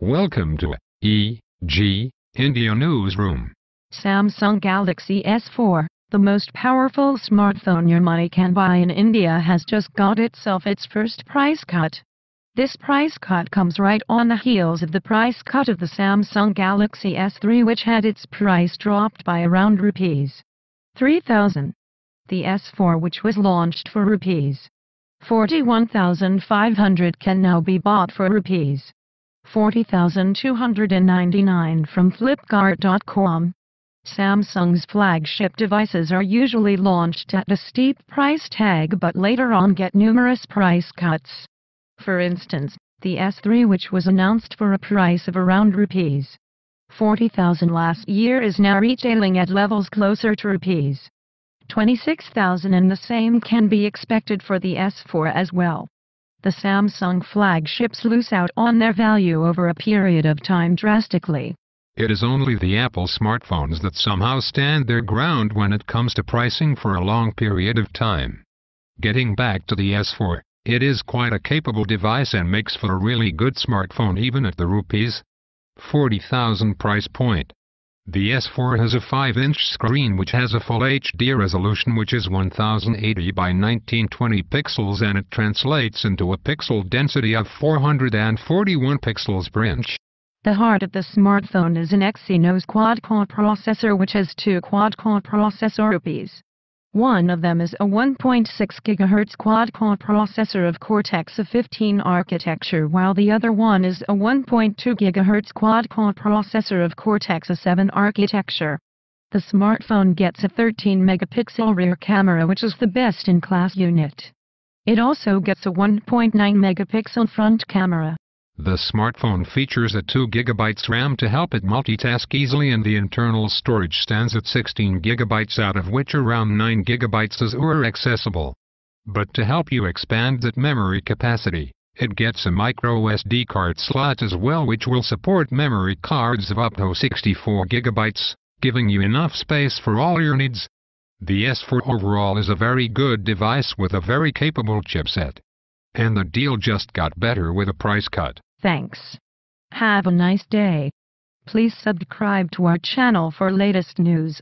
Welcome to EG India Newsroom. Samsung Galaxy S4, the most powerful smartphone your money can buy in India has just got itself its first price cut. This price cut comes right on the heels of the price cut of the Samsung Galaxy S3 which had its price dropped by around rupees 3000. The S4 which was launched for rupees 41,500 can now be bought for rupees 40,299 from Flipkart.com. Samsung's flagship devices are usually launched at a steep price tag but later on get numerous price cuts. For instance, the S3 which was announced for a price of around rupees 40,000 last year is now retailing at levels closer to rupees 26,000 and the same can be expected for the S4 as well the Samsung flagships lose out on their value over a period of time drastically. It is only the Apple smartphones that somehow stand their ground when it comes to pricing for a long period of time. Getting back to the S4, it is quite a capable device and makes for a really good smartphone even at the rupees 40,000 price point. The S4 has a 5-inch screen which has a Full HD resolution which is 1080 by 1920 pixels and it translates into a pixel density of 441 pixels per inch. The heart of the smartphone is an Exynos quad-core processor which has two quad-core processor rupees one of them is a 1.6 GHz quad-core processor of Cortex-A15 architecture while the other one is a 1.2 GHz quad-core processor of Cortex-A7 architecture. The smartphone gets a 13 megapixel rear camera which is the best in class unit. It also gets a 1.9 megapixel front camera. The smartphone features a 2GB RAM to help it multitask easily and the internal storage stands at 16GB out of which around 9GB is UR accessible. But to help you expand that memory capacity, it gets a micro SD card slot as well which will support memory cards of up to 64GB, giving you enough space for all your needs. The S4 overall is a very good device with a very capable chipset. And the deal just got better with a price cut. Thanks. Have a nice day. Please subscribe to our channel for latest news.